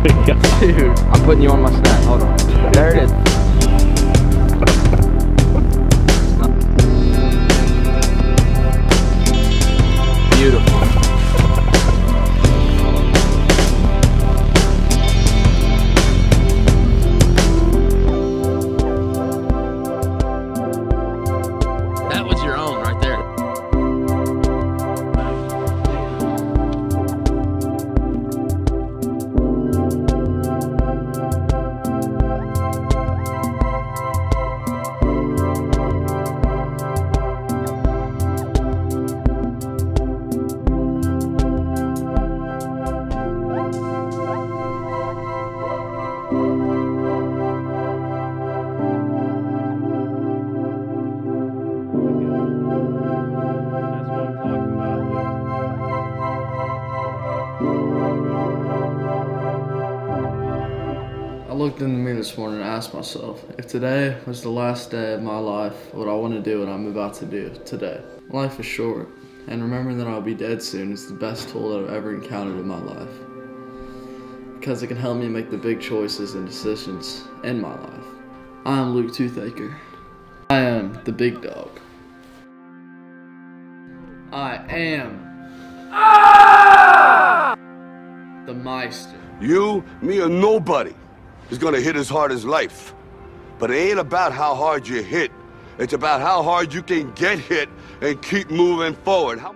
Dude, I'm putting you on my snap. Hold on. There it is. Looked in the mirror this morning and asked myself, if today was the last day of my life, what I want to do what I'm about to do today. Life is short, and remembering that I'll be dead soon is the best tool that I've ever encountered in my life. Because it can help me make the big choices and decisions in my life. I am Luke Toothaker. I am the big dog. I am ah! the Meister. You, me, or nobody is gonna hit as hard as life. But it ain't about how hard you hit. It's about how hard you can get hit and keep moving forward. How